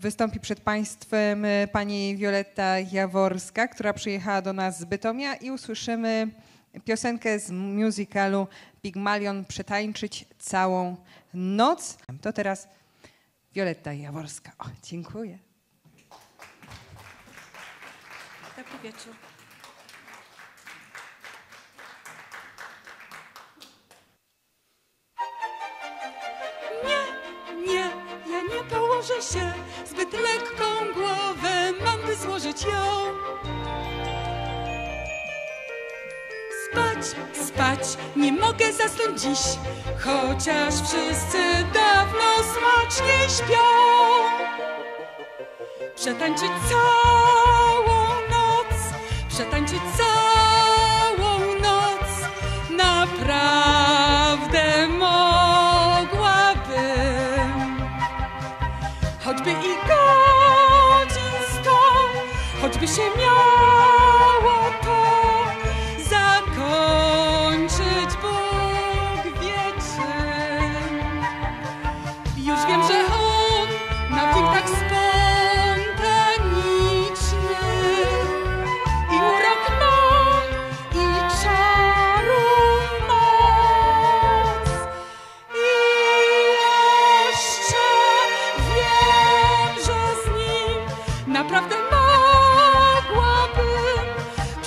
Wystąpi przed Państwem e, pani Wioletta Jaworska, która przyjechała do nas z Bytomia i usłyszymy piosenkę z musicalu Pigmalion Przetańczyć całą noc. To teraz Wioletta Jaworska. O, dziękuję. Dobry wieczór. Położę się, zbyt lekką głowę mam, by złożyć ją. Spać, spać, nie mogę zasnąć dziś, chociaż wszyscy dawno smacznie śpią. Przetańczyć całą noc, przetańczyć całą 어떻게 심냐?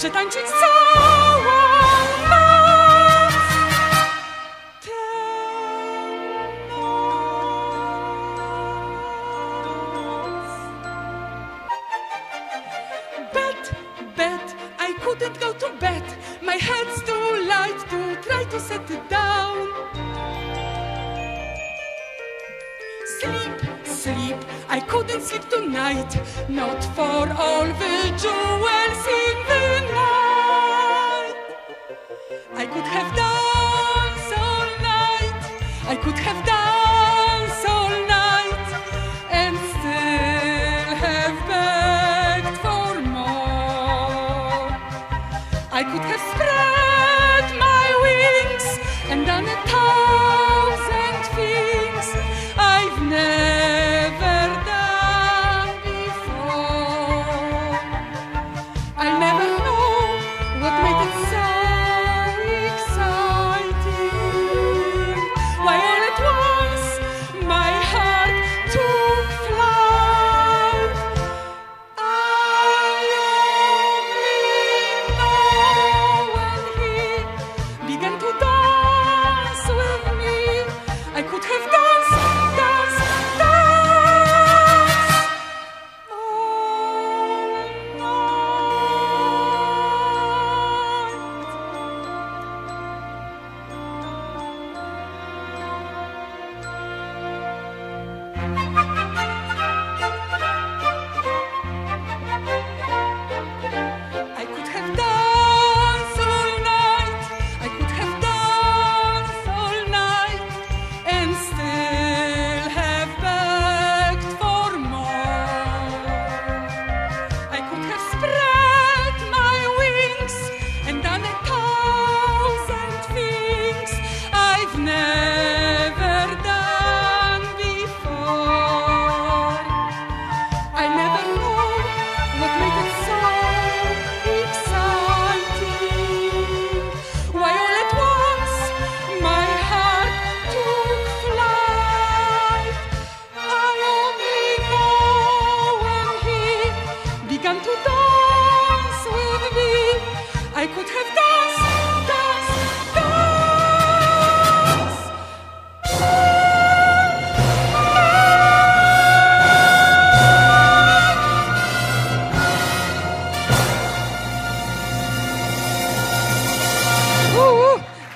Przetańczyć całą noc. Tę noc. Bed, bed, I couldn't go to bed. My head's too light to try to set it down. Sleep, sleep, I couldn't sleep tonight. Not for all the jewels I could have danced all night. I could have danced all night and still have begged for more. I could have I could have danced,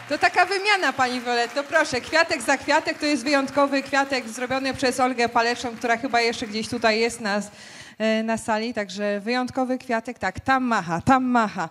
to taka wymiana, pani Violetto. Proszę, kwiatek za kwiatek to jest wyjątkowy kwiatek zrobiony przez Olgę Paleczą, która chyba jeszcze gdzieś tutaj jest na, e, na sali. Także wyjątkowy kwiatek, tak, tam macha, tam macha.